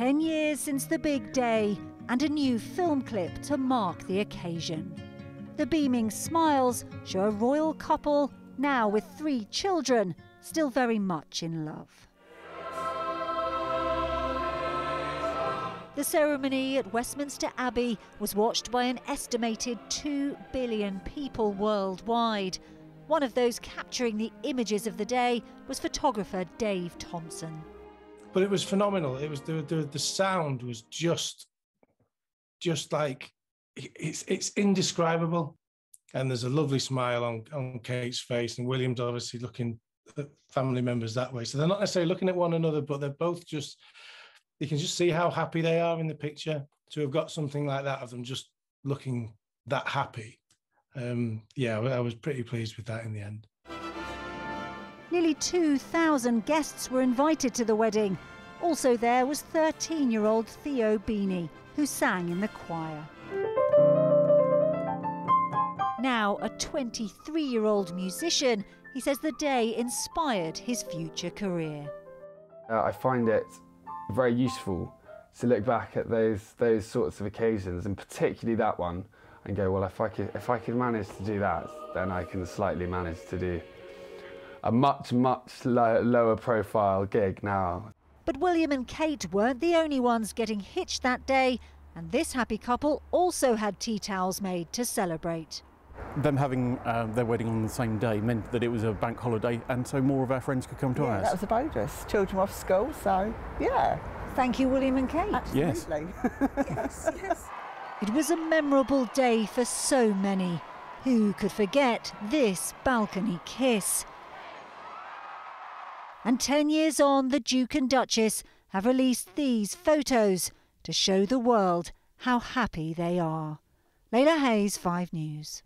Ten years since the big day, and a new film clip to mark the occasion. The beaming smiles show a royal couple, now with three children, still very much in love. The ceremony at Westminster Abbey was watched by an estimated 2 billion people worldwide. One of those capturing the images of the day was photographer Dave Thompson. But it was phenomenal. It was the the, the sound was just just like it's it's indescribable. And there's a lovely smile on, on Kate's face, and William's obviously looking at family members that way. So they're not necessarily looking at one another, but they're both just you can just see how happy they are in the picture. To have got something like that of them just looking that happy um, yeah, I was pretty pleased with that in the end. Nearly 2,000 guests were invited to the wedding. Also there was 13-year-old Theo Beanie, who sang in the choir. Now a 23-year-old musician, he says the day inspired his future career. Uh, I find it very useful to look back at those those sorts of occasions, and particularly that one, and go, well, if I could, if I could manage to do that, then I can slightly manage to do a much, much lo lower profile gig now. But William and Kate weren't the only ones getting hitched that day, and this happy couple also had tea towels made to celebrate. Them having uh, their wedding on the same day meant that it was a bank holiday, and so more of our friends could come to yeah, ours. That was a bonus. Children off school, so yeah. Thank you, William and Kate. Absolutely. Yes. yes, yes. It was a memorable day for so many. Who could forget this balcony kiss? And 10 years on, the Duke and Duchess have released these photos to show the world how happy they are. Leya Hayes, 5 News.